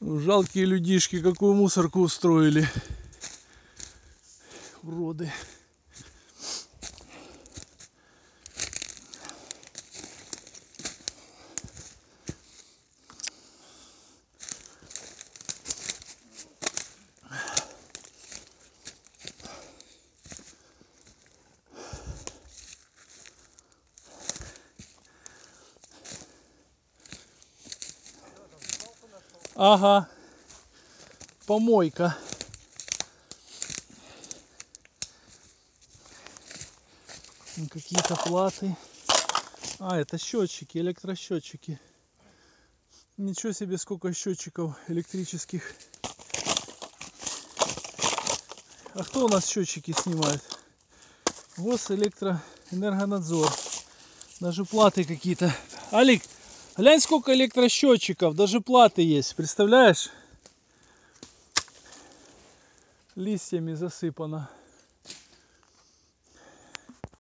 Жалкие людишки, какую мусорку устроили. Уроды. Ага. Помойка. Какие-то платы. А, это счетчики, электросчетчики. Ничего себе, сколько счетчиков электрических. А кто у нас счетчики снимает? Госэлектроэнергонадзор. Даже платы какие-то. Алик, глянь сколько электросчетчиков, даже платы есть, представляешь? Листьями засыпано.